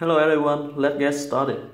Hello everyone, let's get started.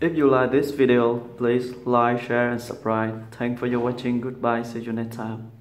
If you like this video, please like, share and subscribe. Thanks for your watching. Goodbye. See you next time.